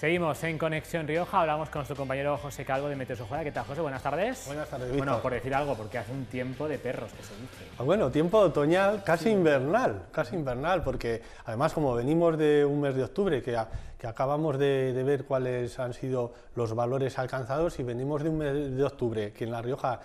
Seguimos en Conexión Rioja, hablamos con nuestro compañero José Calvo de Meteosojora. ¿Qué tal, José? Buenas tardes. Buenas tardes, Bueno, Víctor. por decir algo, porque hace un tiempo de perros que se dice. Ah, Bueno, tiempo otoñal, casi invernal, casi invernal, porque además como venimos de un mes de octubre, que, a- que acabamos de, de ver cuáles han sido los valores alcanzados, y venimos de un mes de octubre, que en La Rioja,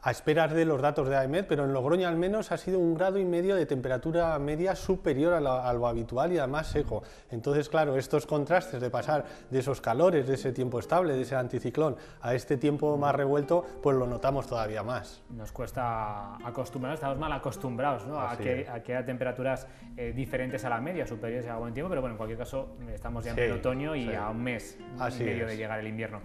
a esperas de los datos de AEMET, pero en Logroño al menos ha sido un grado y medio de temperatura media superior a, la- a lo habitual y además seco. Entonces, claro, estos contrastes de pasar de esos calores, de ese tiempo estable, de ese anticiclón, a este tiempo más revuelto, pues lo notamos todavía más. Nos cuesta acostumbrarnos, estamos mal acostumbrados ¿no? a, que, a que haya temperaturas eh, diferentes a la media, superiores a buen tiempo, pero bueno, en cualquier caso estamos ya en Sí, pleno otoño y sí. a un mes Así y medio es. de llegar el invierno.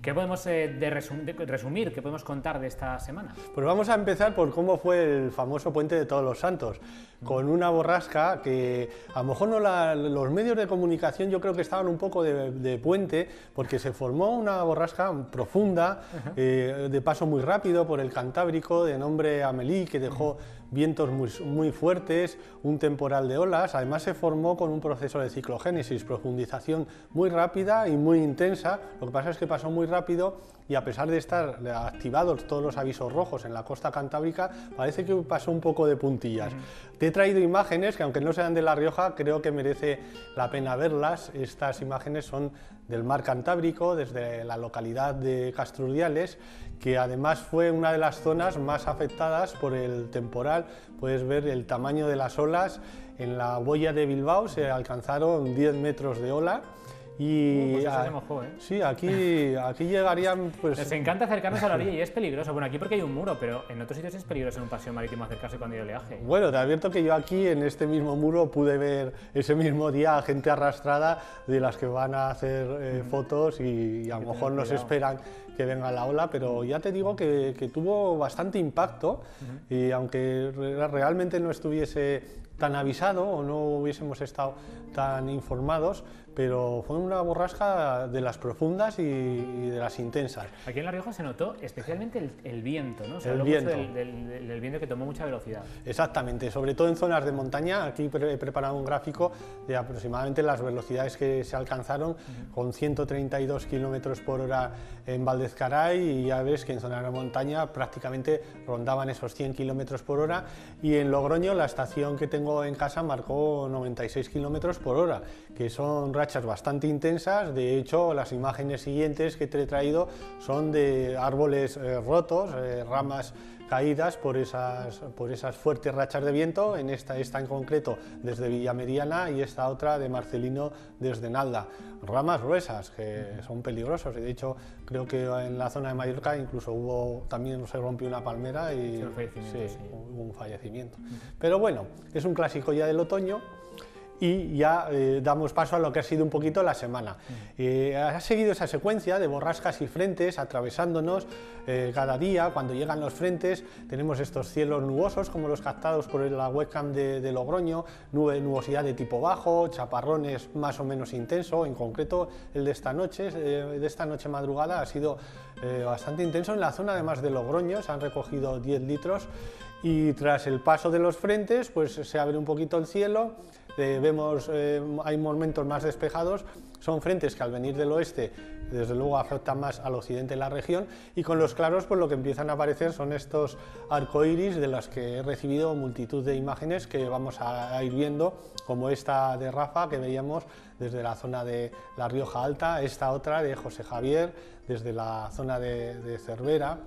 ¿Qué podemos eh, de resum- de resumir, qué podemos contar de esta semana? Pues vamos a empezar por cómo fue el famoso puente de todos los santos, con una borrasca que a lo mejor no la- los medios de comunicación yo creo que estaban un poco de, de puente, porque se formó una borrasca profunda, eh, de paso muy rápido por el Cantábrico, de nombre Amelie, que dejó vientos muy, muy fuertes, un temporal de olas, además se formó con un proceso de ciclogénesis, profundización muy rápida y muy intensa, lo que pasa es que pasó muy rápido y a pesar de estar activados todos los avisos rojos en la costa cantábrica, parece que pasó un poco de puntillas. Te he traído imágenes que aunque no sean de La Rioja, creo que merece la pena verlas. Estas imágenes son del mar Cantábrico, desde la localidad de Castrurdiales, que además fue una de las zonas más afectadas por el temporal. Puedes ver el tamaño de las olas. En la boya de Bilbao se alcanzaron 10 metros de ola. Y Uh, pues a- se mojó, ¿eh? Sí, aquí, aquí llegarían pues Nos encanta acercarnos a la orilla y es peligroso. Bueno, aquí porque hay un muro, pero en otros sitios es peligroso en un paseo marítimo acercarse cuando hay oleaje. Bueno, te advierto que yo aquí en este mismo muro pude ver ese mismo día a gente arrastrada de las que van a hacer eh, fotos y, y a lo mejor tener no se cuidado. esperan que venga la ola, pero ya te digo que, que tuvo bastante impacto y aunque re- realmente no estuviese tan avisado o no hubiésemos estado tan informados, pero fue una borrasca de las profundas y, y de las intensas. Aquí en La Rioja se notó especialmente el, el viento, ¿no? Se El habló mucho viento. Del, del- del- viento que tomó mucha velocidad. Exactamente, sobre todo en zonas de montaña. Aquí he preparado un gráfico de aproximadamente las velocidades que se alcanzaron, con 132 kilómetros por hora en Y ya ves que en zonas de montaña prácticamente rondaban esos 100 kilómetros por hora. Y en Logroño, la estación que tengo en casa marcó 96 kilómetros por hora, que son rachas bastante intensas. De hecho, las imágenes siguientes que te he traído son de árboles eh, rotos, eh, ramas caídas por esas, por esas fuertes rachas de viento, en esta, esta en concreto desde Villameriana y esta otra de Marcelino desde Nalda. Ramas gruesas que son peligrosos y de hecho creo que en la zona de Mallorca incluso hubo, también se rompió una palmera y sí. hubo un fallecimiento. Pero bueno, es un clásico ya del otoño y ya eh, damos paso a lo que ha sido un poquito la semana. Eh, ha seguido esa secuencia de borrascas y frentes atravesándonos eh, cada día. Cuando llegan los frentes tenemos estos cielos nubosos como los captados por la webcam de, de Logroño, nube, nubosidad de tipo bajo, chaparrones más o menos intenso. En concreto el de esta noche, de esta noche madrugada ha sido bastante intenso en la zona además de Logroño. Se han recogido 10 litros y tras el paso de los frentes pues se abre un poquito el cielo eh, vemos eh, hay momentos más despejados son frentes que al venir del oeste desde luego afectan más al occidente de la región y con los claros pues lo que empiezan a aparecer son estos arcoíris de los que he recibido multitud de imágenes que vamos a, ir viendo como esta de Rafa que veíamos desde la zona de La Rioja Alta esta otra de José Javier desde la zona de Cervera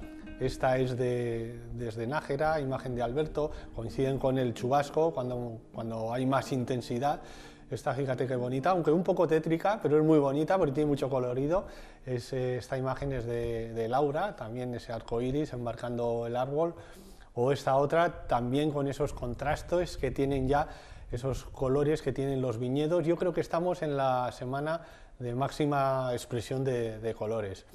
esta es de, desde Nájera, imagen de Alberto, coinciden con el chubasco cuando, cuando hay más intensidad. Esta, fíjate qué bonita, aunque un poco tétrica, pero es muy bonita porque tiene mucho colorido. Es, eh, esta imagen es de, de Laura, también ese arco iris embarcando el árbol. O esta otra también con esos contrastes que tienen ya, esos colores que tienen los viñedos. Yo creo que estamos en la semana de máxima expresión de colores.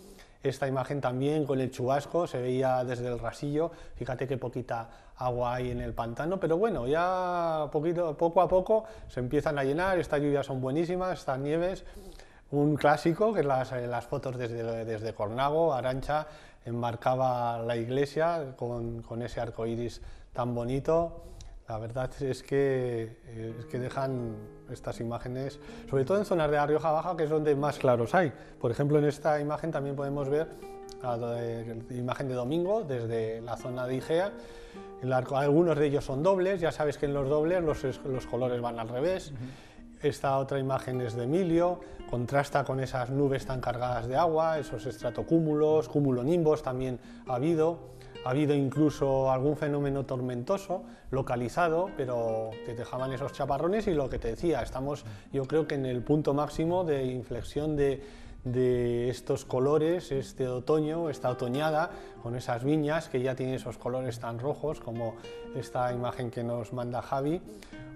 Esta imagen también con el chubasco se veía desde el rasillo, fíjate qué poquita agua hay en el pantano, pero bueno, ya poquito, poco a poco se empiezan a llenar, estas lluvias son buenísimas, estas nieves, un clásico que las, eh, las fotos desde, desde Cornago, Arancha, enmarcaba la iglesia con, con ese arco iris tan bonito, La verdad es que, eh, es que dejan estas imágenes, sobre todo en zonas de la Rioja Baja, que es donde más claros hay. Por ejemplo, en esta imagen también podemos ver la imagen de domingo desde la zona de Igea. algunos de ellos son dobles, ya sabes que en los dobles los, los colores van al revés. Esta otra imagen es de Emilio, contrasta con esas nubes tan cargadas de agua, esos estratocúmulos, cumulonimbos también ha habido. Ha habido incluso algún fenómeno tormentoso localizado, pero que dejaban esos chaparrones y lo que te decía, estamos yo creo que en el punto máximo de inflexión de, de estos colores, este otoño, esta otoñada, con esas viñas que ya tienen esos colores tan rojos como esta imagen que nos manda Javi,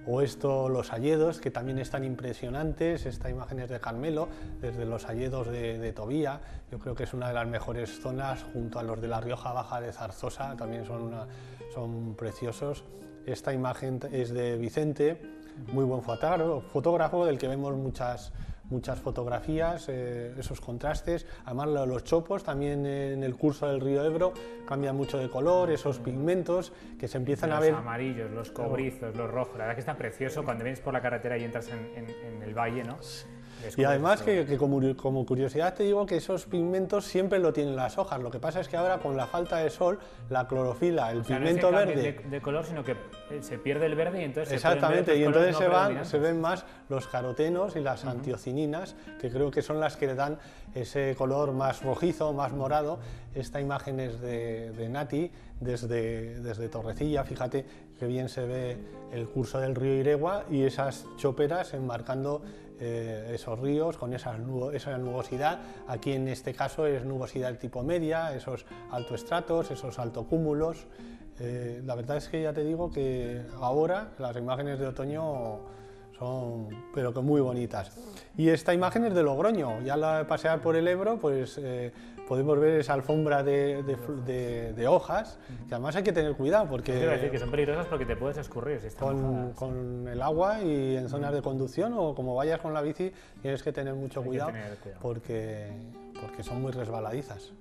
o esto, los hayedos, que también están impresionantes, esta imagen es de Carmelo, desde los hayedos de, Tobía, yo creo que es una de las mejores zonas, junto a los de la Rioja Baja de Zarzosa, también son, son preciosos. Esta imagen es de Vicente, muy buen fotógrafo, del que vemos muchas, muchas fotografías, eh, esos contrastes. Además, los chopos también en el curso del río Ebro cambian mucho de color, esos pigmentos que se empiezan a ver. Los amarillos, los cobrizos, los rojos. La verdad que está precioso cuando vienes por la carretera y entras en, en el valle, ¿no? Y además que, como, curiosidad te digo que esos pigmentos siempre lo tienen las hojas. Lo que pasa es que ahora con la falta de sol, la clorofila, el pigmento verde... De, color, sino que eh, se pierde el verde y entonces... Exactamente, y entonces se, van, se ven más los carotenos y las antiocininas, que creo que son las que le dan ese color más rojizo, más morado. Esta imagen es de, de Nati, desde, desde Torrecilla, fíjate que bien se ve el curso del río Iregua y esas choperas enmarcando eh, esos ríos con esa nubosidad. Aquí en este caso es nubosidad tipo media, esos altoestratos, esos altocúmulos. Eh, la verdad es que ya te digo que ahora las imágenes de otoño son pero que muy bonitas. Y esta imagen es de Logroño, ya la de pasear por el Ebro, pues eh, podemos ver esa alfombra de, de, hojas, que además hay que tener cuidado porque... Te decir que son peligrosas porque te puedes escurrir si con, con, el agua y en zonas de conducción o como vayas con la bici tienes que tener mucho cuidado, Porque, porque son muy resbaladizas.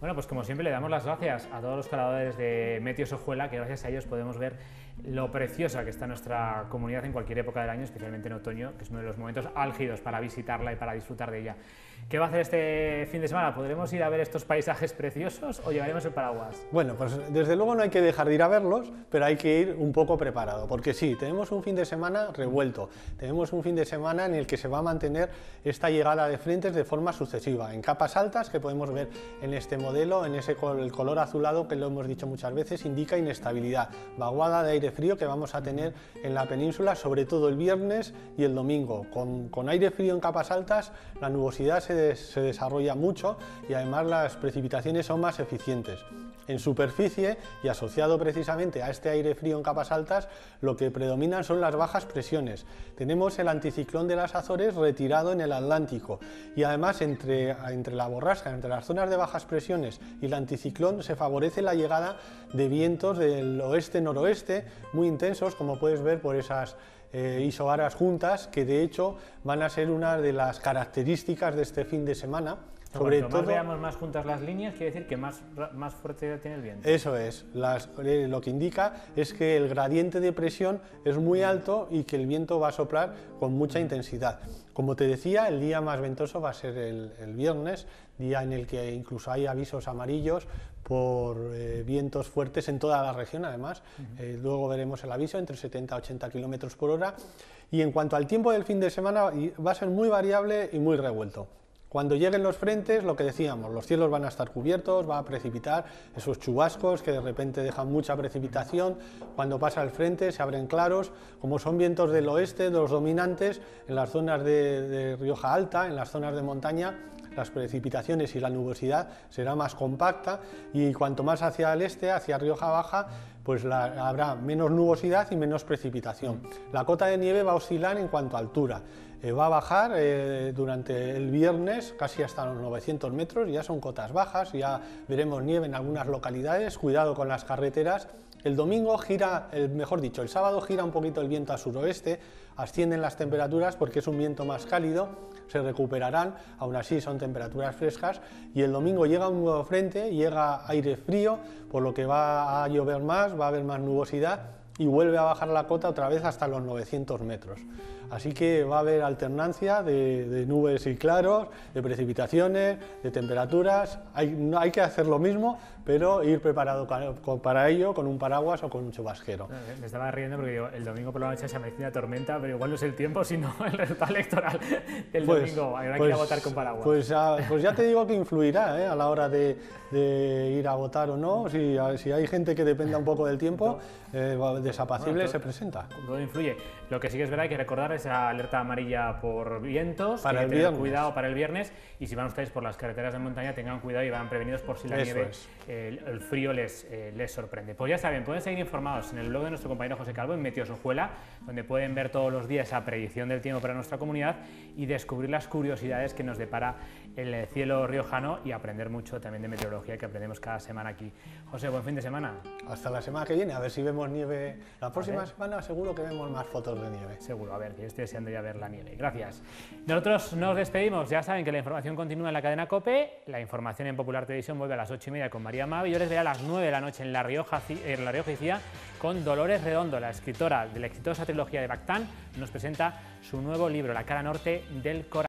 Bueno, pues como siempre le damos las gracias a todos los colaboradores de Metios Ojuela, que gracias a ellos podemos ver lo preciosa que está nuestra comunidad en cualquier época del año, especialmente en otoño, que es uno de los momentos álgidos para visitarla y para disfrutar de ella. ¿Qué va a hacer este fin de semana? ¿Podremos ir a ver estos paisajes preciosos o llevaremos el paraguas? Bueno, pues desde luego no hay que dejar de ir a verlos, pero hay que ir un poco preparado, porque sí, tenemos un fin de semana revuelto, tenemos un fin de semana en el que se va a mantener esta llegada de frentes de forma sucesiva, en capas altas que podemos ver en este modelo, en ese el color azulado que lo hemos dicho muchas veces, indica inestabilidad, vaguada de aire frío que vamos a tener en la península, sobre todo el viernes y el domingo. Con, con aire frío en capas altas, la nubosidad se se, desarrolla mucho y además las precipitaciones son más eficientes. En superficie y asociado precisamente a este aire frío en capas altas, lo que predominan son las bajas presiones. Tenemos el anticiclón de las Azores retirado en el Atlántico y además entre, la borrasca, entre las zonas de bajas presiones y el anticiclón se favorece la llegada de vientos del oeste-noroeste muy intensos, como puedes ver por esas eh, isobaras juntas, que de hecho van a ser una de las características de este fin de semana. Sobre todo, más veamos más juntas las líneas, quiere decir que más, más fuerte tiene el viento. Eso es, eh, lo que indica es que el gradiente de presión es muy alto y que el viento va a soplar con mucha intensidad. Como te decía, el día más ventoso va a ser el, el viernes, día en el que incluso hay avisos amarillos por eh, vientos fuertes en toda la región, además. Eh, luego veremos el aviso entre 70 y 80 kilómetros por hora. Y en cuanto al tiempo del fin de semana, va a ser muy variable y muy revuelto. Cuando lleguen los frentes, lo que decíamos, los cielos van a estar cubiertos, va a precipitar esos chubascos que de repente dejan mucha precipitación. Cuando pasa el frente se abren claros, como son vientos del oeste, los dominantes, en las zonas de, de Rioja Alta, en las zonas de montaña, las precipitaciones y la nubosidad será más compacta y cuanto más hacia el este, hacia Rioja Baja, pues habrá menos nubosidad y menos precipitación. La cota de nieve va a oscilar en cuanto a altura. Eh, va a bajar eh, durante el viernes casi hasta los 900 metros, ya son cotas bajas, ya veremos nieve en algunas localidades, cuidado con las carreteras. El domingo gira, el, mejor dicho, el sábado gira un poquito el viento a suroeste, ascienden las temperaturas porque es un viento más cálido, se recuperarán, aún así son temperaturas frescas y el domingo llega un nuevo frente, llega aire frío, por lo que va a llover más, va a haber más nubosidad y vuelve a bajar la cota otra vez hasta los 900 metros. Así que va a haber alternancia de, nubes y claros, de precipitaciones, de temperaturas. Hay, hay que hacer lo mismo, pero ir preparado para ello con un paraguas o con un chubasquero. Me estaba riendo porque digo, el domingo por la noche se ha tormenta, pero igual no es el tiempo, sino el resultado electoral del pues, domingo. Habrá que ir a pues, votar con paraguas. Pues, ya, pues ya te digo que influirá ¿eh? a la hora de, ir a votar o no. Si, si, hay gente que dependa un poco del tiempo, eh, desapacible se presenta. Todo influye. Lo que sí que es verdad hay que recordar esa alerta amarilla por vientos. Para el viernes. Cuidado para el viernes. Y si van ustedes por las carreteras de montaña, tengan cuidado y van prevenidos por si la nieve, el, frío les, eh, les sorprende. Pues ya saben, pueden seguir informados en el blog de nuestro compañero José Calvo, en Meteosojuela, donde pueden ver todos los días esa predicción del tiempo para nuestra comunidad y descubrir las curiosidades que nos depara el cielo riojano y aprender mucho también de meteorología que aprendemos cada semana aquí. José, buen fin de semana. Hasta la semana que viene, a ver si vemos nieve. La próxima semana seguro que vemos más fotos de nieve. Seguro, a ver, que yo estoy deseando ya ver la nieve. Gracias. Nosotros nos despedimos, ya saben que la información continúa en la cadena COPE, la información en Popular Televisión vuelve a las 8 y media con María Mavi, yo les veré a las 9 de la noche en La Rioja, en la Rioja con Dolores Redondo, la escritora de la exitosa trilogía de Bactán, nos presenta su nuevo libro, La cara norte del corazón.